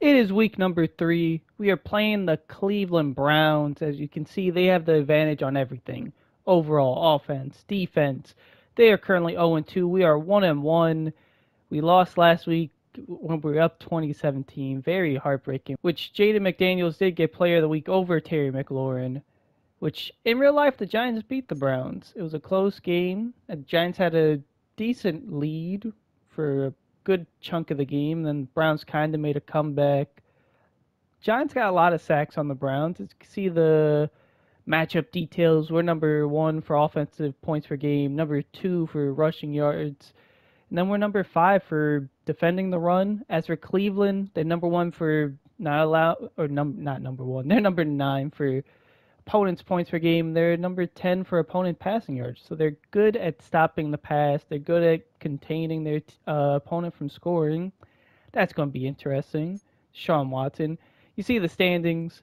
It is week number three. We are playing the Cleveland Browns. As you can see, they have the advantage on everything overall offense, defense. They are currently 0 2. We are 1 and 1. We lost last week when we were up 2017. Very heartbreaking. Which Jaden McDaniels did get player of the week over Terry McLaurin. Which in real life, the Giants beat the Browns. It was a close game. The Giants had a decent lead for good chunk of the game. Then Browns kind of made a comeback. Giants got a lot of sacks on the Browns. You can see the matchup details. We're number one for offensive points per game, number two for rushing yards, and then we're number five for defending the run. As for Cleveland, they're number one for not allow or num not number one. They're number nine for opponents' points per game. They're number ten for opponent passing yards. So they're good at stopping the pass. They're good at containing their uh, opponent from scoring. That's going to be interesting. Sean Watson. You see the standings.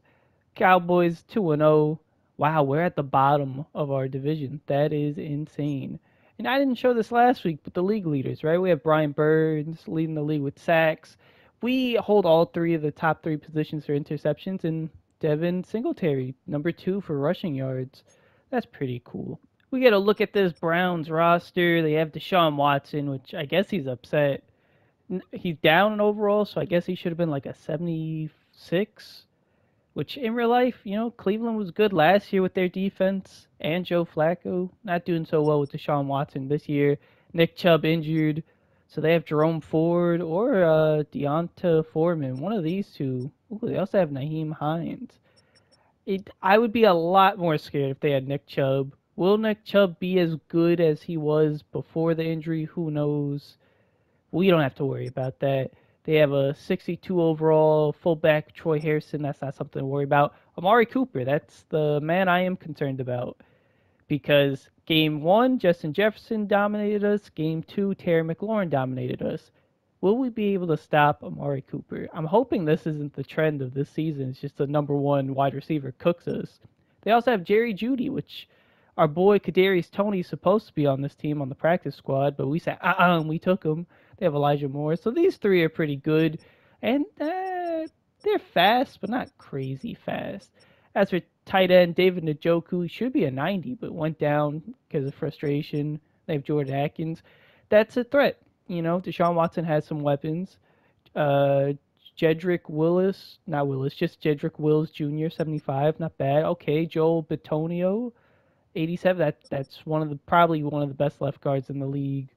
Cowboys 2 0. Wow, we're at the bottom of our division. That is insane. And I didn't show this last week, but the league leaders, right? We have Brian Burns leading the league with sacks. We hold all three of the top three positions for interceptions, and Devin Singletary, number two for rushing yards. That's pretty cool. We get a look at this Browns roster. They have Deshaun Watson, which I guess he's upset. He's down in overall, so I guess he should have been like a 76 which in real life, you know, Cleveland was good last year with their defense and Joe Flacco. Not doing so well with Deshaun Watson this year. Nick Chubb injured. So they have Jerome Ford or uh, D'Onta Foreman, one of these two. Ooh, they also have Nyheim Hines. It, I would be a lot more scared if they had Nick Chubb. Will Nick Chubb be as good as he was before the injury? Who knows? We don't have to worry about that. They have a 62 overall fullback, Troy Harrison. That's not something to worry about. Amari Cooper, that's the man I am concerned about. Because game one, Justin Jefferson dominated us. Game two, Terry McLaurin dominated us. Will we be able to stop Amari Cooper? I'm hoping this isn't the trend of this season. It's just the number one wide receiver cooks us. They also have Jerry Jeudy, which our boy Kadarius Toney's supposed to be on this team on the practice squad, but we said uh-uh, and we took him. They have Elijah Moore. So these three are pretty good. And uh, they're fast, but not crazy fast. As for tight end, David Njoku should be a 90, but went down because of frustration. They have Jordan Akins. That's a threat. You know, Deshaun Watson has some weapons. Uh, Jedrick Willis, not Willis, just Jedrick Wills Jr., 75, not bad. Okay, Joel Bitonio, 87. That that's one of the probably one of the best left guards in the league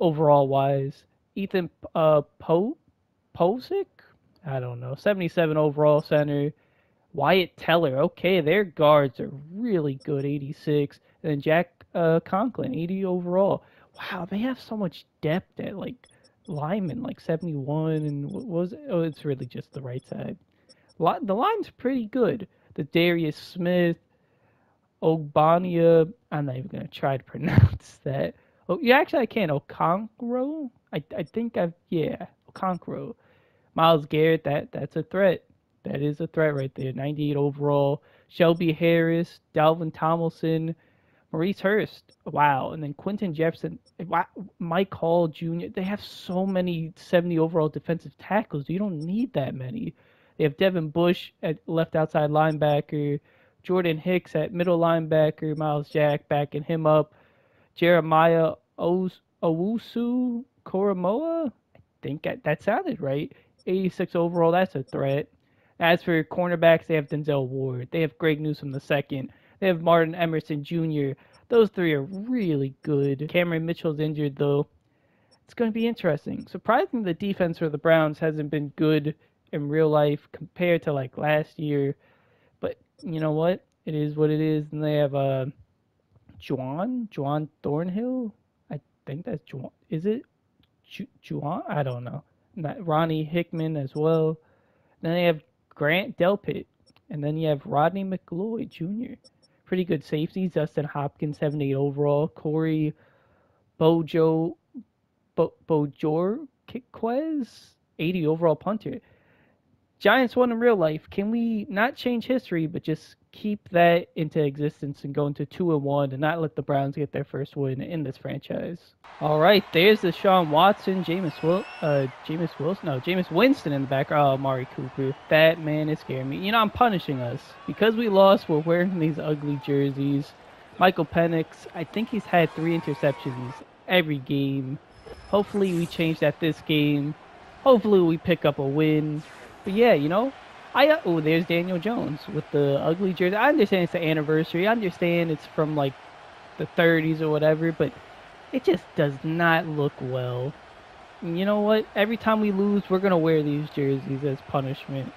overall wise. Ethan uh, po- Pocic? I don't know. 77 overall center. Wyatt Teller. Okay, their guards are really good. 86. And then Jack uh, Conklin, 80 overall. Wow, they have so much depth at like lineman, like 71. And what was it? Oh, it's really just the right side. The line's pretty good. Za'Darius Smith, Ogbania. I'm not even going to try to pronounce that. Oh, yeah, actually, I can. Okonkwo? I, I think I've, yeah, Okonkwo. Myles Garrett, that that's a threat. That is a threat right there. 98 overall. Shelby Harris, Dalvin Tomlinson, Maurice Hurst. Wow. And then Quinton Jefferson, Mike Hall Jr. They have so many 70 overall defensive tackles. You don't need that many. They have Devin Bush at left outside linebacker, Jordan Hicks at middle linebacker, Myles Jack backing him up. Jeremiah Owusu Koramoah. I think that, that sounded right. 86 overall. That's a threat. As for cornerbacks, they have Denzel Ward. They have Greg Newsome II. They have Martin Emerson Jr. Those three are really good. Cameron Mitchell's injured though. It's going to be interesting. Surprising the defense for the Browns hasn't been good in real life compared to like last year. But you know what? It is what it is. And they have uh Juan Juan Thornhill. I think that's Juan. Is it Ju- Juan? I don't know. Not Ronnie Hickman as well. Then they have Grant Delpit, and then you have Rodney McLeod Jr. Pretty good safeties. Dustin Hopkins, 78 overall. Corey Bojo Bo, Bojor Quez, 80 overall punter. Giants won in real life. Can we not change history, but just keep that into existence and go into two and one and not let the Browns get their first win in this franchise. All right, there's Deshaun Watson, Jameis Will, uh, Jameis Wilson, no, Jameis Winston in the back. Oh, Amari Cooper, that man is scaring me. You know, I'm punishing us because we lost. We're wearing these ugly jerseys. Michael Penix, I think he's had three interceptions every game. Hopefully, we change that this game. Hopefully, we pick up a win. But yeah, you know, I oh, there's Daniel Jones with the ugly jersey. I understand it's the anniversary. I understand it's from like the 30s or whatever, but it just does not look well. And you know what? Every time we lose, we're gonna wear these jerseys as punishment.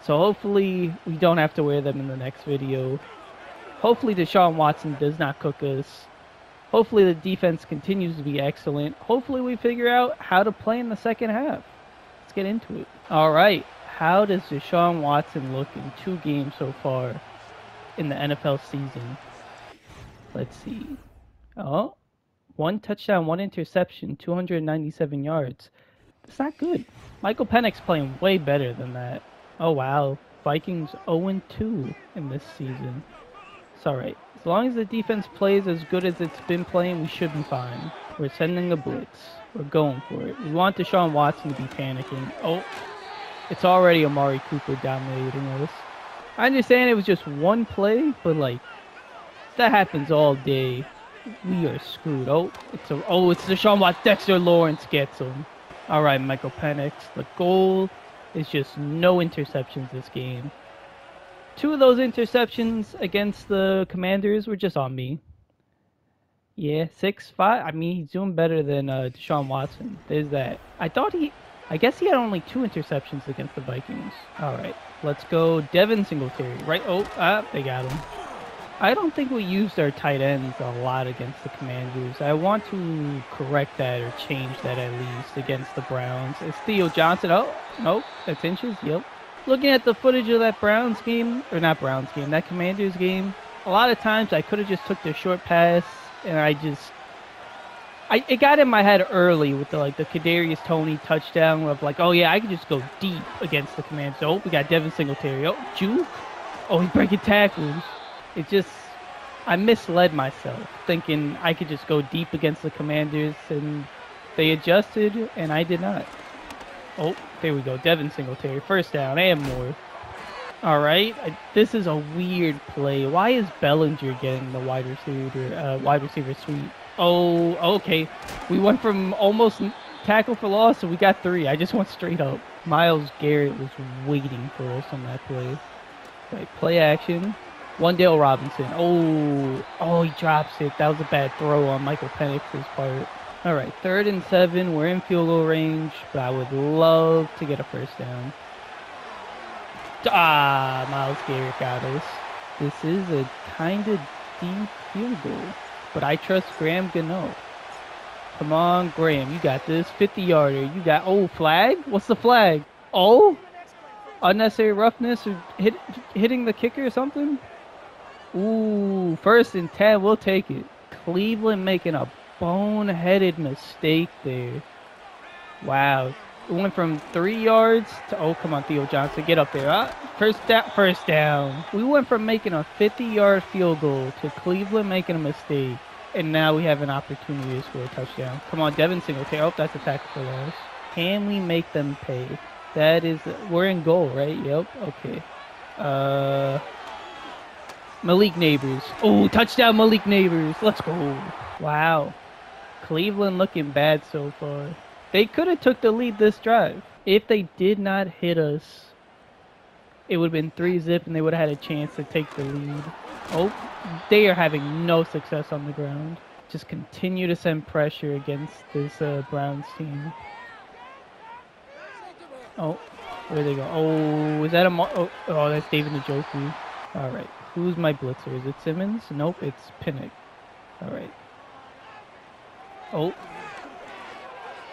So hopefully we don't have to wear them in the next video. Hopefully Deshaun Watson does not cook us. Hopefully the defense continues to be excellent. Hopefully we figure out how to play in the second half. Let's get into it. All right how does Deshaun Watson look in two games so far in the NFL season? Let's see. Oh, one touchdown, one interception, 297 yards. It's not good. Michael Penix playing way better than that. Oh, wow. Vikings 0-2 in this season. It's alright. As long as the defense plays as good as it's been playing, we should be fine. We're sending a blitz. We're going for it. We want Deshaun Watson to be panicking. Oh, it's already Amari Cooper dominating us. I understand it was just one play, but like that happens all day. We are screwed. Oh, it's a oh, it's Deshaun Watson. Dexter Lawrence gets him. All right, Michael Penix. The goal is just no interceptions this game. Two of those interceptions against the Commanders were just on me. Yeah, six five. I mean, he's doing better than uh, Deshaun Watson. There's that. I thought he I guess he had only two interceptions against the Vikings. All right, let's go Devin Singletary. Right, oh, ah, they got him. I don't think we used our tight ends a lot against the Commanders. I want to correct that or change that at least against the Browns. It's Theo Johnson. Oh, nope, that's inches. Yep. Looking at the footage of that Browns game, or not Browns game, that Commanders game, a lot of times I could have just took the short pass and I just I, it got in my head early with the like the Kadarius Toney touchdown of like, oh yeah, I can just go deep against the Commanders. Oh, we got Devin Singletary. Oh, Juke. Oh, he's breaking tackles. It just, I misled myself thinking I could just go deep against the Commanders, and they adjusted, and I did not. Oh, there we go. Devin Singletary, first down and more. All right, I, this is a weird play. Why is Bellinger getting the wide receiver, uh, wide receiver sweep? Oh, okay. We went from almost tackle for loss, so we got three. I just went straight up. Myles Garrett was waiting for us on that play. Right, play action. Wan'Dale Robinson. Oh, oh, he drops it. That was a bad throw on Michael Penix's part. All right, third and seven. We're in field goal range, but I would love to get a first down. Ah, Myles Garrett got us. This is a kind of deep field goal but I trust Graham Gano. Come on, Graham, you got this. 50 yarder. You got oh flag? What's the flag? Oh, unnecessary roughness or hit, hitting the kicker or something. Ooh, first and ten. We'll take it. Cleveland making a boneheaded mistake there. Wow. It went from three yards to oh come on Theo Johnson get up there uh, first down first down we went from making a 50 yard field goal to Cleveland making a mistake and now we have an opportunity to score a touchdown. Come on Devin Singletary. Oh that's a tackle for loss. Can we make them pay? That is we're in goal right? Yep okay. Uh Malik Nabers. oh touchdown Malik Nabers. let's go. Wow. Cleveland looking bad so far. They could have took the lead this drive. If they did not hit us, it would have been three zip and they would have had a chance to take the lead. Oh, they are having no success on the ground. Just continue to send pressure against this uh, Browns team. Oh, where they go? Oh, is that a oh, oh, that's David Njoku. All right, who's my blitzer? Is it Simmons? Nope, it's Pinnock. All right. Oh,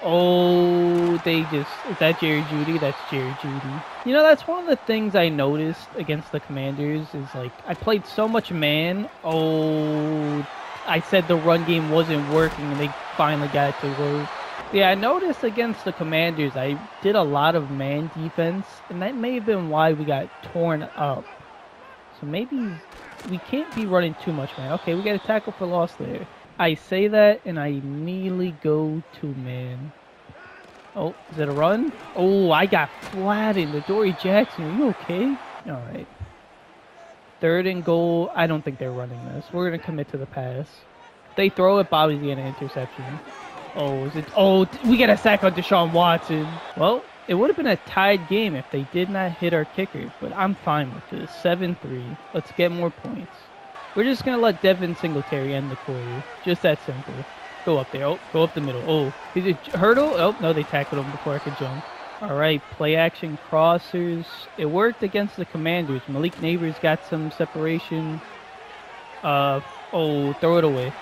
Oh, they just is that Jerry Jeudy? That's Jerry Jeudy. You know, that's one of the things I noticed against the Commanders is like I played so much man. Oh, I said the run game wasn't working, and they finally got it to work. Yeah, I noticed against the Commanders, I did a lot of man defense, and that may have been why we got torn up. So maybe we can't be running too much, man. Okay, we got a tackle for loss there. I say that, and I immediately go to man. Oh, is it a run? Oh, I got flattened. Adoree Jackson, are you okay? All right. Third and goal. I don't think they're running this. We're going to commit to the pass. They throw it, Bobby's getting an interception. Oh, is it? Oh, we got a sack on Deshaun Watson. Well, it would have been a tied game if they did not hit our kicker, but I'm fine with this. 7-3. Let's get more points. We're just to let Devin Singletary end the quarter. Just that simple. Go up there. Oh, go up the middle. Oh, is it hurdle? Oh, no, they tackled him before I could jump. All right, play action crossers. It worked against the Commanders. Malik Nabers got some separation. Uh, oh, throw it away.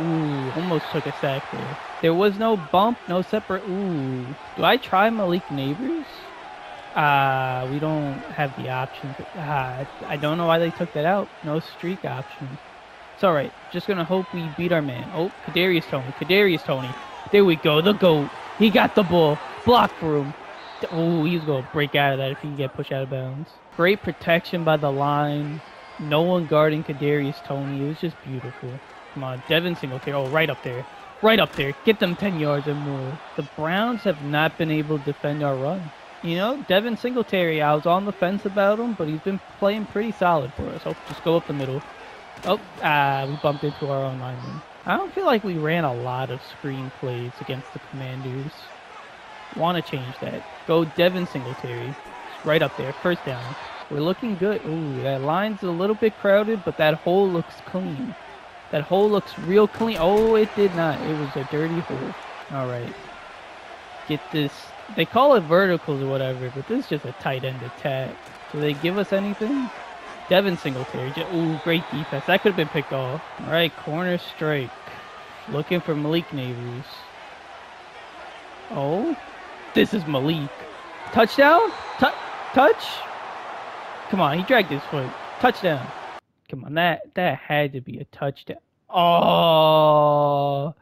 Ooh, almost took a sack there. There was no bump, no separate. Ooh, do I try Malik Nabers? Uh, we don't have the option. Ah, I don't know why they took that out. No streak option. It's all right. Just gonna hope we beat our man. Oh, Kadarius Toney. Kadarius Toney. There we go. The goat. He got the ball. Block for him. Oh, he's gonna break out of that if he can get pushed out of bounds. Great protection by the line. No one guarding Kadarius Toney. It was just beautiful. Come on, Devin Singletary. Oh, right up there. Right up there. Get them 10 yards or more. The Browns have not been able to defend our run. You know, Devin Singletary, I was on the fence about him, but he's been playing pretty solid for us. Oh, just go up the middle. Oh, ah, we bumped into our own lineman. I don't feel like we ran a lot of screen plays against the Commanders. Want to change that. Go Devin Singletary. Right up there. First down. We're looking good. Ooh, that line's a little bit crowded, but that hole looks clean. That hole looks real clean. Oh, it did not. It was a dirty hole. All right. Get this. They call it verticals or whatever, but this is just a tight end attack. Do they give us anything? Devin Singletary. Ooh, great defense. That could have been picked off. All right, corner strike. Looking for Malik Nabers. Oh, this is Malik. Touchdown? T touch? Come on, he dragged his foot. Touchdown. Come on, that that had to be a touchdown. Oh,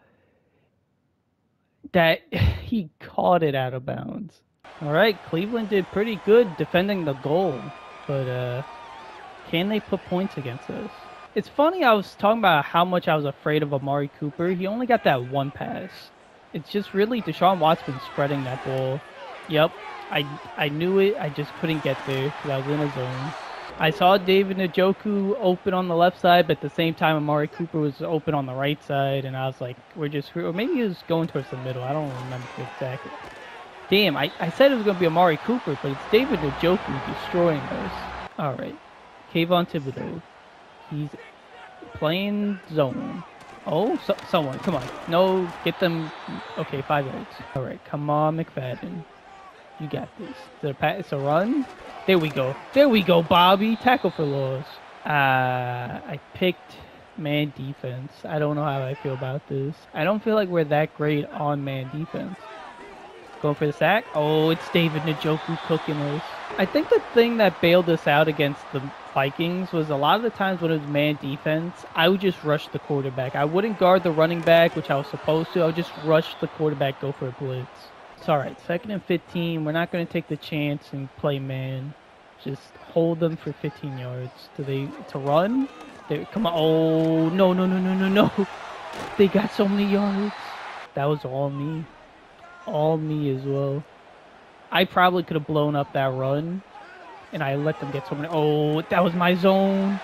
that he caught it out of bounds. All right, Cleveland did pretty good defending the goal, but uh, can they put points against us? It's funny. I was talking about how much I was afraid of Amari Cooper. He only got that one pass. It's just really Deshaun Watson spreading that ball. Yep, I I knew it. I just couldn't get there because I was in a zone. I saw David Njoku open on the left side, but at the same time, Amari Cooper was open on the right side, and I was like, we're just, or maybe he was going towards the middle. I don't remember exactly. Damn, I, I said it was going to be Amari Cooper, but it's David Njoku destroying us. All right, Kayvon Thibodeaux. He's playing zone. Oh, so, someone, come on. No, get them. Okay, five yards. All right, come on, McFadden. You got this. Is it a, run? There we go. There we go, Bobby. Tackle for loss. Uh, I picked man defense. I don't know how I feel about this. I don't feel like we're that great on man defense. Going for the sack. Oh, it's David Njoku cooking us. I think the thing that bailed us out against the Vikings was a lot of the times when it was man defense, I would just rush the quarterback. I wouldn't guard the running back, which I was supposed to. I would just rush the quarterback, go for a blitz. It's all right. Second and 15. We're not going to take the chance and play man. Just hold them for 15 yards. Do they to run? They come on. Oh no no no no no no! They got so many yards. That was all me. All me as well. I probably could have blown up that run, and I let them get so many. Oh, that was my zone.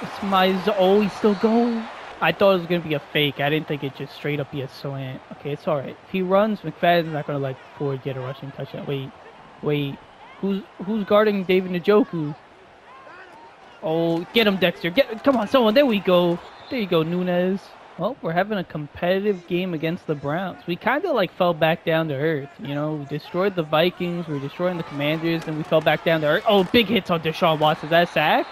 It's my zone. Oh, he's still going. I thought it was going to be a fake. I didn't think it just straight up be a slant. Okay, it's alright. If he runs, McFadden's not going to let Ford get a rushing touchdown. Wait, wait. Who's who's guarding David Njoku? Oh, get him, Dexter. Get, come on, someone. There we go. There you go, Nunez. Well, we're having a competitive game against the Browns. We kind of like fell back down to earth. You know, we destroyed the Vikings. We were destroying the Commanders, and we fell back down to earth. Oh, big hits on Deshaun Watson. Is that sack?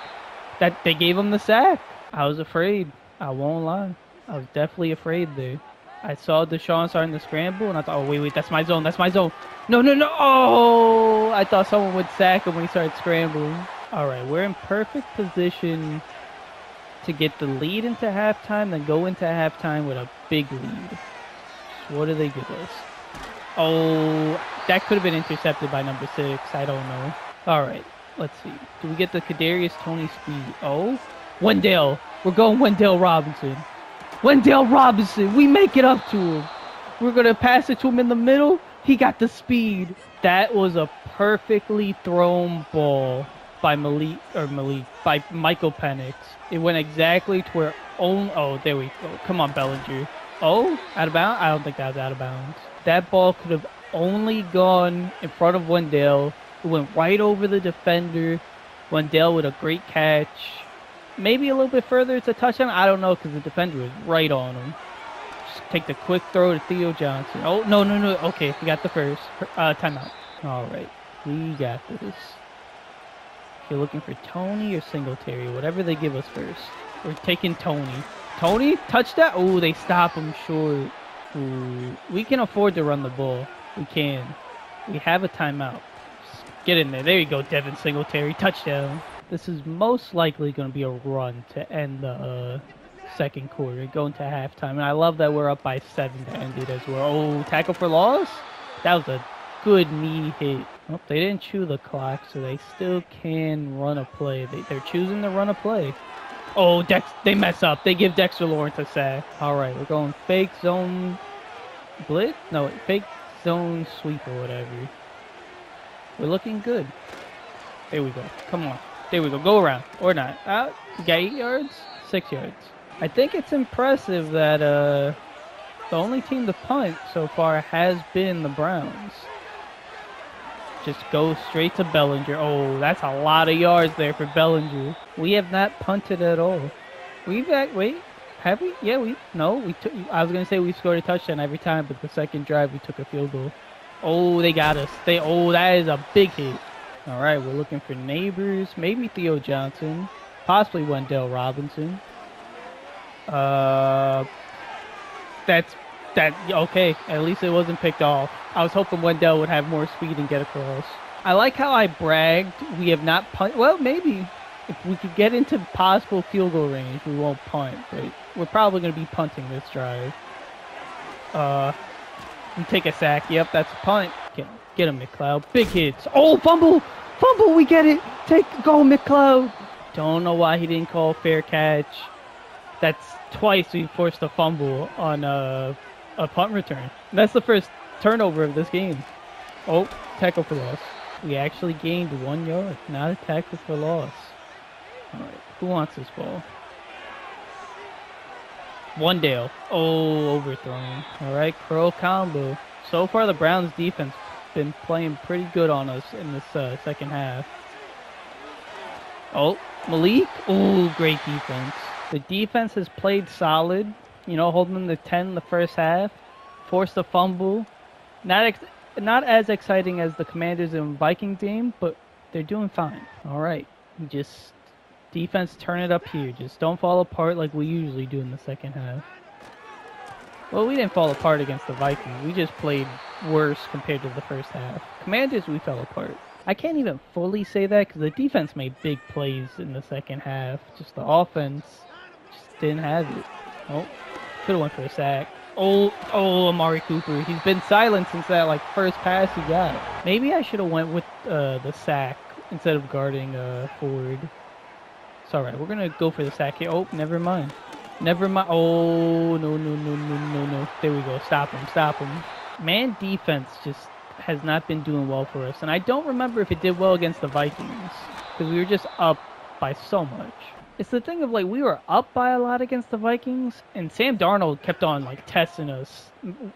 That they gave him the sack. I was afraid. I won't lie. I was definitely afraid there. I saw Deshaun starting to scramble, and I thought, oh, wait, wait, that's my zone. That's my zone. No, no, no. Oh, I thought someone would sack him when he started scrambling. All right, we're in perfect position to get the lead into halftime, then go into halftime with a big lead. What do they give us? Oh, that could have been intercepted by number six. I don't know. All right. let's see. Do we get the Kadarius Toney speed? Oh, Wendell. We're going Wendell Robinson. Wendell Robinson. We make it up to him. We're gonna pass it to him in the middle. He got the speed. That was a perfectly thrown ball by Malik or Malik by Michael Penix. It went exactly to where own. Oh, there we go. Come on, Bellinger. Oh, out of bounds. I don't think that was out of bounds. That ball could have only gone in front of Wendell. It went right over the defender. Wendell with a great catch. Maybe a little bit further. It's a touchdown. I don't know because the defender was right on him. Just take the quick throw to Theo Johnson. Oh no no no. Okay, he got the first uh, timeout. All right, we got this. If you're looking for Toney or Singletary, whatever they give us first. We're taking Tony. Toney, touchdown. Oh, they stop him short. Ooh, we can afford to run the ball. We can. We have a timeout. Just get in there. There you go, Devin Singletary. Touchdown. This is most likely going to be a run to end the uh, second quarter, going to halftime. And I love that we're up by seven to end it as well. Oh, tackle for loss? That was a good knee hit. Oh, they didn't chew the clock, so they still can run a play. They, they're choosing to run a play. Oh, Dex, they mess up. They give Dexter Lawrence a sack. All right, we're going fake zone blitz. No, fake zone sweep or whatever. We're looking good. There we go. Come on. There we go. Go around. Or not. Uh, got eight yards? Six yards. I think it's impressive that uh, the only team to punt so far has been the Browns. Just go straight to Bellinger. Oh, that's a lot of yards there for Bellinger. We have not punted at all. We've at wait, have we? Yeah, we no. We took. I was gonna say we scored a touchdown every time, but the second drive we took a field goal. Oh, they got us. They oh, that is a big hit. All right, we're looking for Nabers. Maybe Theo Johnson, possibly Wendell Robinson. Uh, that's that okay. At least it wasn't picked off. I was hoping Wendell would have more speed and get across. I like how I bragged. We have not punt. Well, maybe if we could get into possible field goal range, we won't punt. But we're probably going to be punting this drive. Uh, we take a sack. Yep, that's a punt. Get, get him, McLeod. Big hits. Oh, fumble! Fumble! We get it. Take go, McLeod. Don't know why he didn't call fair catch. That's twice we forced a fumble on a, a punt return. That's the first turnover of this game. Oh, tackle for loss. We actually gained one yard, not a tackle for loss. All right, who wants this ball? Wendell. Oh, overthrown. All right, Crow combo. So far, the Browns defense been playing pretty good on us in this uh, second half. Oh, Malik. Oh, great defense. The defense has played solid. You know, holding the to 10 the first half. Forced a fumble. Not not as exciting as the Commanders and Viking game, but they're doing fine. All right, just defense, turn it up here. Just don't fall apart like we usually do in the second half. Well, we didn't fall apart against the Vikings. We just played worse compared to the first half. Commanders, we fell apart. I can't even fully say that because the defense made big plays in the second half. Just the offense just didn't have it. Oh, could have went for a sack. Oh, oh, Amari Cooper. He's been silent since that like first pass he got. Maybe I should have went with uh, the sack instead of guarding uh, Ford. It's all right. We're gonna go for the sack here. Oh, never mind. Never mind. Oh no no no no no no. There we go. Stop him. Stop him. Man, defense just has not been doing well for us, and I don't remember if it did well against the Vikings because we were just up by so much it's the thing of like we were up by a lot against the Vikings, and Sam Darnold kept on like testing us,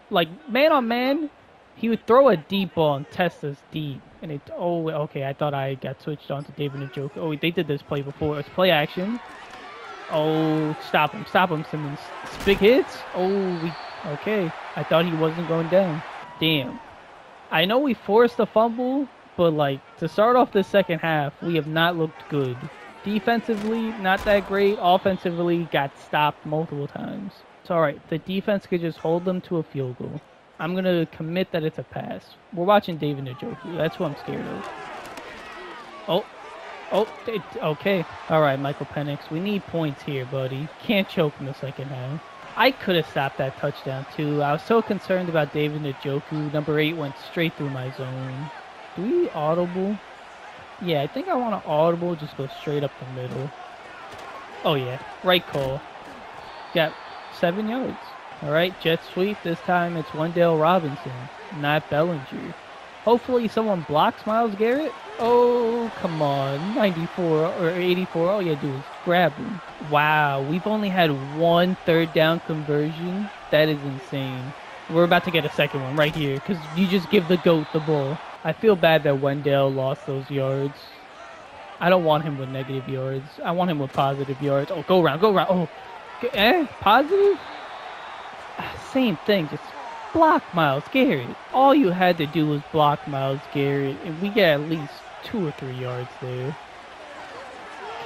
like man on man. He would throw a deep ball and test us deep, and it. Oh, okay. I thought I got switched on to David Njoku. Oh, they did this play before. It's play action. Oh, stop him! Stop him, Simmons. It's big hits. Oh, we. Okay. I thought he wasn't going down. Damn. I know we forced a fumble, but like to start off the second half, we have not looked good. Defensively, not that great. Offensively, got stopped multiple times. It's alright. The defense could just hold them to a field goal. I'm going to commit that it's a pass. We're watching David Njoku. That's what I'm scared of. Oh. Oh, it, okay. All right, Michael Penix. We need points here, buddy. Can't choke in the second half. I could have stopped that touchdown, too. I was so concerned about David Njoku. Number 8 went straight through my zone. Do we audible? Yeah, I think I want an audible. Just go straight up the middle. Oh yeah, right call. Got seven yards. All right, jet sweep. This time it's Wendell Robinson, not Bellinger. Hopefully someone blocks Myles Garrett. Oh, come on. 94 or 84. All you had to do is grab him. Wow, we've only had one third down conversion. That is insane. We're about to get a second one right here because you just give the GOAT the ball. I feel bad that Wendell lost those yards. I don't want him with negative yards. I want him with positive yards. Oh, go around, go around. Oh, eh, positive? Same thing, just block Myles Garrett. All you had to do was block Myles Garrett, and we get at least two or three yards there.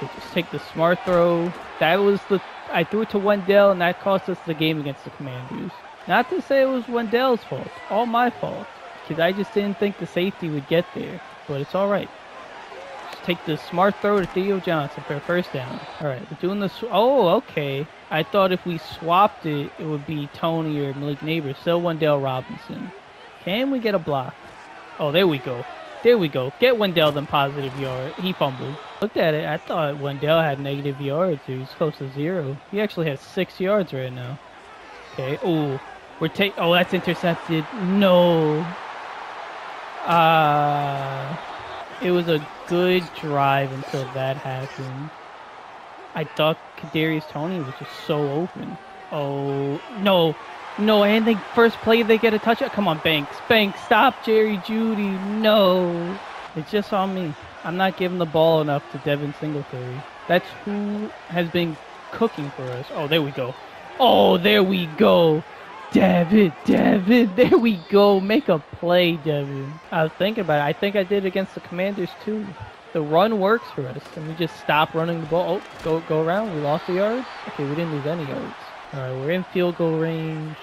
Just take the smart throw. That was the I threw it to Wendell, and that cost us the game against the Commanders. Not to say it was Wendell's fault, all my fault, because I just didn't think the safety would get there. But it's all right. Just take the smart throw to Theo Johnson for a first down. All right, we're doing this. Oh, okay. I thought if we swapped it, it would be Toney or Malik Nabers. Still Wendell Robinson. Can we get a block? Oh, there we go. There we go. Get Wendell them positive yard. He fumbled. Looked at it. I thought Wendell had negative yards. He was close to zero. He actually has six yards right now. Okay. Oh, we're take. Oh, that's intercepted. No. Uh, it was a good drive until that happened. I thought Kadarius Toney was just so open. Oh no, no! And they first play they get a touchdown. Oh, come on, Banks, Banks, stop Jerry Jeudy. No, it's just on me. I'm not giving the ball enough to Devin Singletary. That's who has been cooking for us. Oh, there we go. Oh, there we go. Devin, Devin, there we go. Make a play, Devin. I was thinking about it. I think I did against the Commanders too the run works for us, and we just stop running the ball. Oh, go go around. We lost the yards. Okay, we didn't lose any yards. All right, we're in field goal range,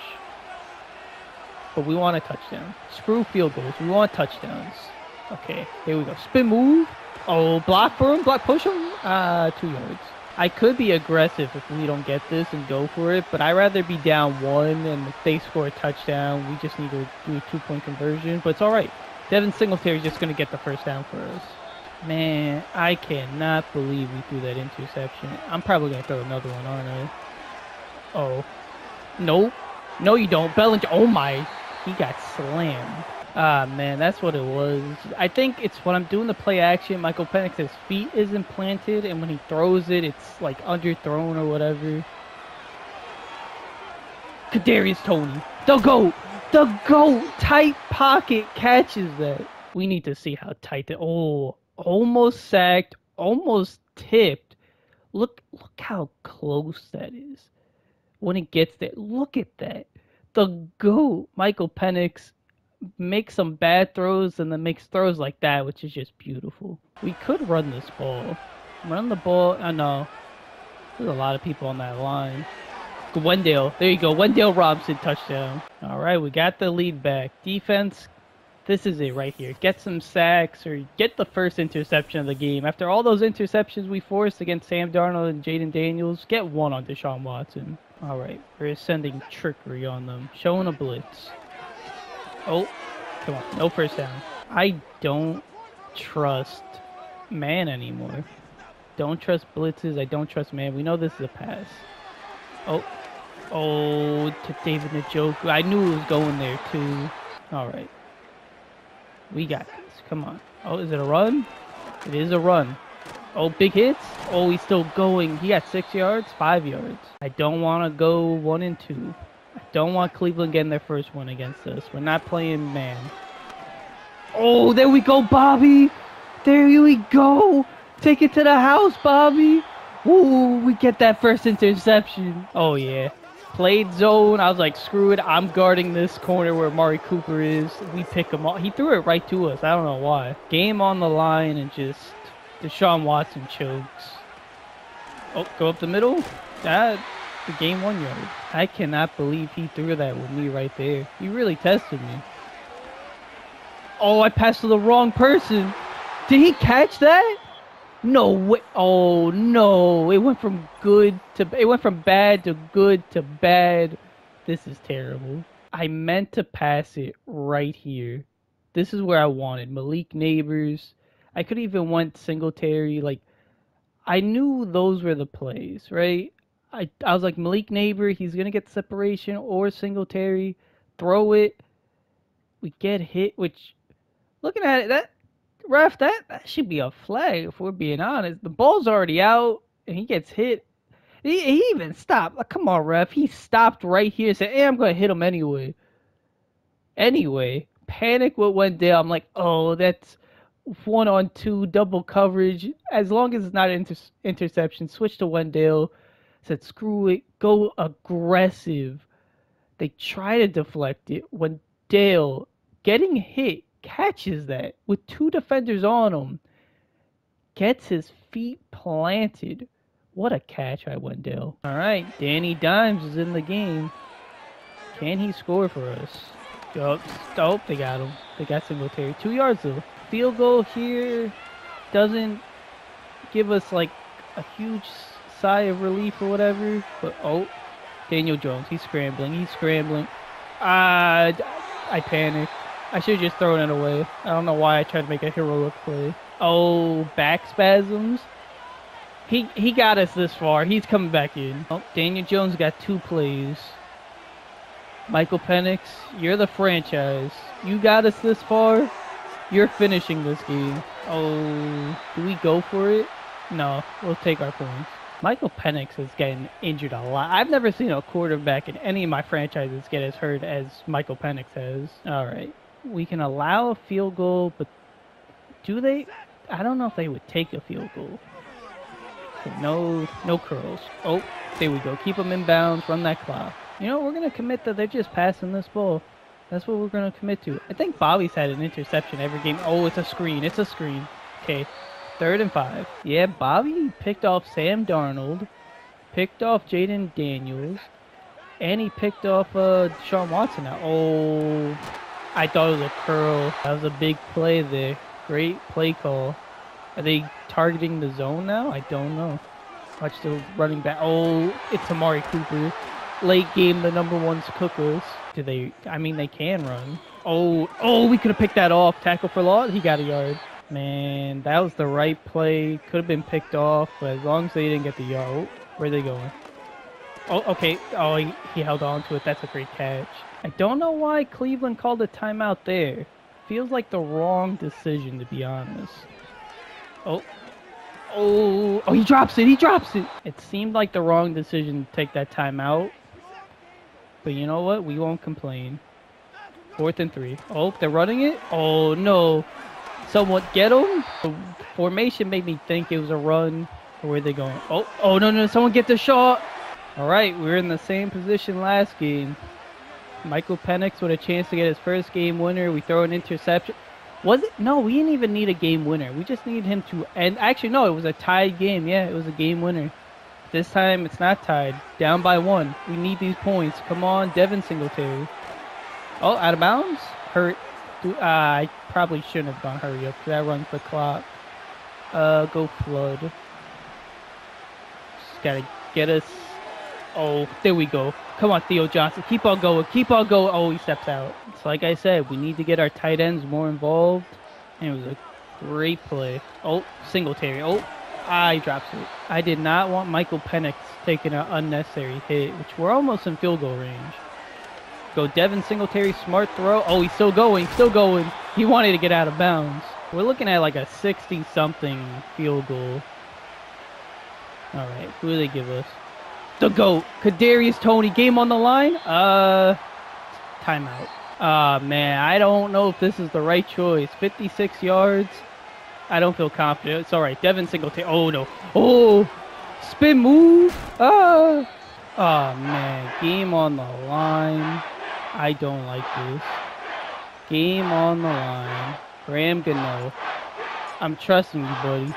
but we want a touchdown. Screw field goals. We want touchdowns. Okay, here we go. Spin move. Oh, block for him. Block push him. Uh, two yards. I could be aggressive if we don't get this and go for it, but I'd rather be down one and if they score a touchdown, we just need to do a two-point conversion. But it's all right. Devin Singletary is just going to get the first down for us. Man, I cannot believe we threw that interception. I'm probably going to throw another one, aren't I? Oh. Nope. No, you don't. Bellinger. Oh, my. He got slammed. Ah, man, that's what it was. I think it's when I'm doing the play action, Michael Penix's feet isn't planted, and when he throws it, it's like underthrown or whatever. Kadarius Toney. The GOAT. The GOAT. Tight pocket catches that. We need to see how tight the... Oh, almost sacked, almost tipped. Look look how close that is. When it gets there, look at that. The goat, Michael Penix, makes some bad throws and then makes throws like that, which is just beautiful. We could run this ball. Run the ball. I know. There's a lot of people on that line. Wendell. There you go. Wendell Robinson touchdown. All right, we got the lead back. Defense this is it right here. Get some sacks or get the first interception of the game. After all those interceptions we forced against Sam Darnold and Jaden Daniels, get one on Deshaun Watson. All right, we're sending trickery on them, showing a blitz. Oh, come on, no first down. I don't trust man anymore. Don't trust blitzes. I don't trust man. We know this is a pass. Oh, oh, to David Njoku. I knew it was going there too. All right. We got this. Come on. Oh, is it a run? It is a run. Oh, big hits. Oh, he's still going. He got six yards, five yards. I don't want to go one and two. I don't want Cleveland getting their first one against us. We're not playing man. Oh, there we go, Bobby. There we go. Take it to the house, Bobby. Ooh, we get that first interception. Oh, yeah played zone. I was like, screw it. I'm guarding this corner where Mari Cooper is. We pick him off. He threw it right to us. I don't know why. Game on the line and just Deshaun Watson chokes. Oh, go up the middle. That the game one yard. I cannot believe he threw that with me right there. He really tested me. Oh, I passed to the wrong person. Did he catch that? No way. Oh no! It went from good to it went from bad to good to bad. This is terrible. I meant to pass it right here. This is where I wanted Malik Nabers. I could even went Singletary. Like, I knew those were the plays, right? I, I was like Malik Neighbor, he's gonna get separation or Singletary, throw it. We get hit, which looking at it, that ref, that, that should be a flag if we're being honest. The ball's already out and he gets hit. He, he even stopped. Like, come on, ref. He stopped right here. And said, "Hey, I'm gonna hit him anyway." Anyway, panic what went down. I'm like, oh, that's one on two double coverage. As long as it's not inter- interception, switch to Wendell said, screw it, go aggressive. They try to deflect it when Dale, getting hit, catches that with two defenders on him, gets his feet planted. What a catch by Wendell. All right, Danny Dimes is in the game. Can he score for us? Oh, oh, they got him. They got Singletary. Two yards though. Field goal here doesn't give us like a huge sigh of relief or whatever. But oh, Daniel Jones, he's scrambling. He's scrambling. Uh, I panicked. I should have just thrown it away. I don't know why I tried to make a heroic play. Oh, back spasms. He he got us this far. He's coming back in. Oh, Daniel Jones got two plays. Michael Penix, you're the franchise. You got us this far. You're finishing this game. Oh, do we go for it? No, we'll take our points. Michael Penix is getting injured a lot. I've never seen a quarterback in any of my franchises get as hurt as Michael Penix has. All right. We can allow a field goal, but do they? I don't know if they would take a field goal. No, no curls. Oh, there we go. Keep them in bounds. Run that clock. You know, we're going to commit that they're just passing this ball. That's what we're going to commit to. I think Bobby's had an interception every game. Oh, it's a screen. It's a screen. Okay. Third and five. Yeah, Bobby picked off Sam Darnold, picked off Jaden Daniels, and he picked off uh, Sean Watson. Now. Oh, I thought it was a curl. That was a big play there. Great play call. Are they targeting the zone now? I don't know. Watch the running back. Oh, it's Amari Cooper. Late game, the number one's cookers. Do they? I mean, they can run. Oh, oh, we could have picked that off. Tackle for loss. He got a yard. Man, that was the right play. Could have been picked off, but as long as they didn't get the yard. Where are they going? Oh, okay. Oh, he, he held on to it. That's a great catch. I don't know why Cleveland called a timeout there. Feels like the wrong decision, to be honest. Oh. Oh, oh, he drops it. He drops it. It seemed like the wrong decision to take that timeout. But you know what? We won't complain. Fourth and three. Oh, they're running it? Oh, no somewhat get him. The formation made me think it was a run. Where are they going? Oh, oh no, no, someone get the shot. All right, we're in the same position last game. Michael Penix with a chance to get his first game winner. We throw an interception. Was it? No, we didn't even need a game winner. We just needed him to end. Actually, no, it was a tied game. Yeah, it was a game winner. This time it's not tied. Down by one. We need these points. Come on, Devin Singletary. Oh, out of bounds? Hurt. Uh, I probably shouldn't have gone hurry up that runs the clock. Uh, go flood. Just gotta get us. Oh, there we go. Come on, Theo Johnson. Keep on going. Keep on going. Oh, he steps out. So like I said, we need to get our tight ends more involved. And it was a great play. Oh, Singletary. Oh, I drops it. I did not want Michael Penix taking an unnecessary hit, which we're almost in field goal range. Go Devin Singletary, smart throw. Oh, he's still going, still going. He wanted to get out of bounds. We're looking at like a 60-something field goal. All right, who do they give us? The GOAT, Kadarius Toney. game on the line. Uh, timeout. Ah, uh, man, I don't know if this is the right choice. 56 yards. I don't feel confident. It's all right. Devin Singletary. Oh, no. Oh, spin move. Ah. Oh, man. Game on the line. I don't like this. Game on the line. Graham Gano. I'm trusting you, buddy.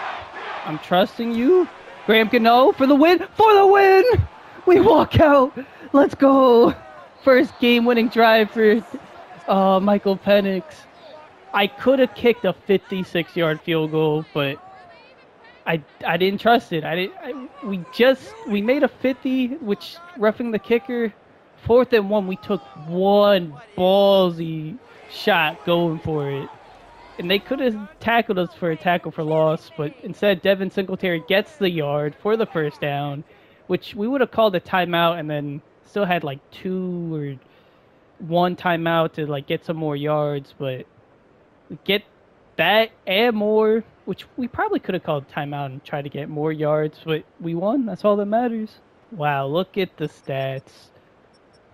I'm trusting you. Graham Gano for the win. For the win! We walk out. Let's go. First game-winning drive for uh, Michael Penix. I could have kicked a 56-yard field goal, but I I didn't trust it. I didn't. I, we just we made a 50, which roughing the kicker Fourth and one, we took one ballsy shot going for it. and they could have tackled us for a tackle for loss, but instead Devin Singletary gets the yard for the first down, which we would have called a timeout and then still had like two or one timeout to like get some more yards, but get that and more, which we probably could have called timeout and tried to get more yards, but we won. That's all that matters. Wow, look at the stats.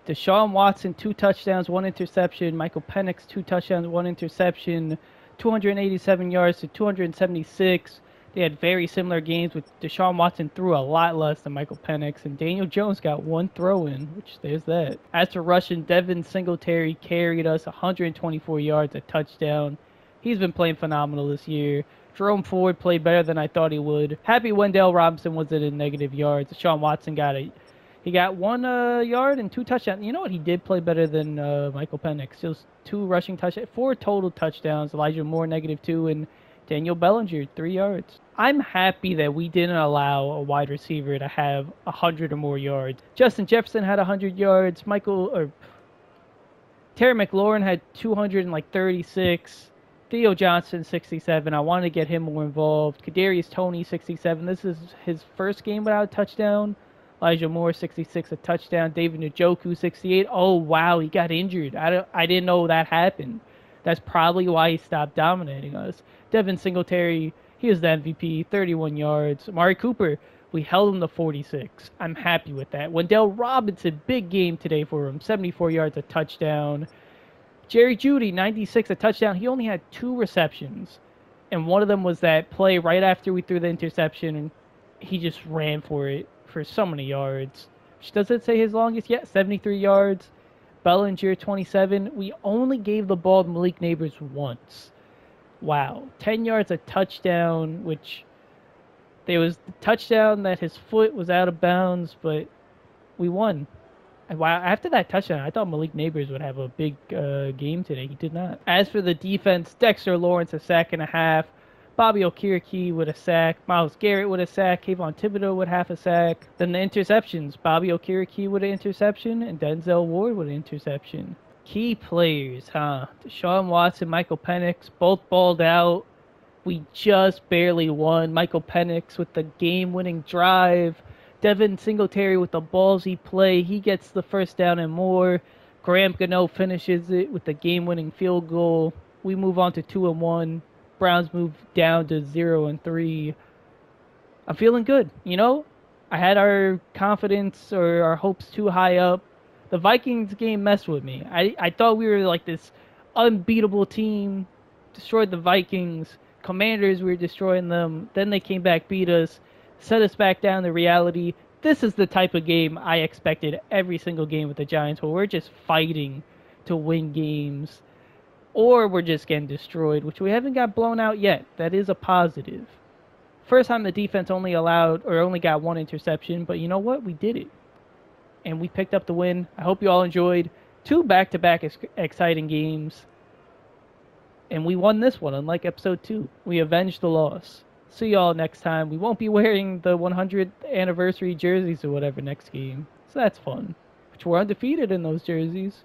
Deshaun Watson, two touchdowns, one interception. Michael Penix, two touchdowns, one interception. 287 yards to 276. They had very similar games with Deshaun Watson threw a lot less than Michael Penix, and Daniel Jones got one throw in, which there's that. As for rushing, Devin Singletary carried us 124 yards, a touchdown. He's been playing phenomenal this year. Jerome Ford played better than I thought he would. Happy Wan'Dale Robinson was in negative yards. Sean Watson got a he got one uh, yard and two touchdowns. You know what? He did play better than uh, Michael Penix. Just two rushing touchdowns, four total touchdowns. Elijah Moore negative two, and Daniel Bellinger three yards. I'm happy that we didn't allow a wide receiver to have hundred or more yards. Justin Jefferson had hundred yards. Michael or Terry McLaurin had 236. Theo Johnson, 67. I wanted to get him more involved. Kadarius Toney, 67. This is his first game without a touchdown. Elijah Moore, 66, a touchdown. David Njoku, 68. Oh, wow, he got injured. I, don't, I didn't know that happened. That's probably why he stopped dominating us. Devin Singletary, he was the MVP, 31 yards. Amari Cooper, we held him to 46. I'm happy with that. Wan'Dale Robinson, big game today for him, 74 yards, a touchdown. Jerry Jeudy, 96, a touchdown. He only had two receptions, and one of them was that play right after we threw the interception, and he just ran for it for so many yards. Does it say his longest yet? 73 yards. Bellinger, 27. We only gave the ball to Malik Nabers once. Wow. 10 yards, a touchdown, which there was the touchdown that his foot was out of bounds, but we won. And wow, after that touchdown, I thought Malik Nabers would have a big uh, game today. He did not. As for the defense, Dexter Lawrence a sack and a half, Bobby Okereke with a sack, Myles Garrett with a sack, Kayvon Thibodeaux with half a sack. Then the interceptions, Bobby Okereke with an interception, and Denzel Ward with an interception. Key players, huh? Deshaun Watson, Michael Penix, both balled out. We just barely won. Michael Penix with the game-winning drive. Devin Singletary with the ballsy play. He gets the first down and more. Graham Gano finishes it with the game-winning field goal. We move on to two and one. Browns move down to zero and three. I'm feeling good. You know, I had our confidence or our hopes too high up. The Vikings game messed with me. I, I thought we were like this unbeatable team, destroyed the Vikings. Commanders, we were destroying them. Then they came back, beat us set us back down to reality. This is the type of game I expected every single game with the Giants, where we're just fighting to win games, or we're just getting destroyed, which we haven't got blown out yet. That is a positive. First time the defense only allowed or only got one interception, but you know what? We did it. And we picked up the win. I hope you all enjoyed two back to back exciting games. And we won this one, unlike episode two. We avenged the loss see y'all next time. We won't be wearing the 100th anniversary jerseys or whatever next game. So that's fun. Which we're undefeated in those jerseys.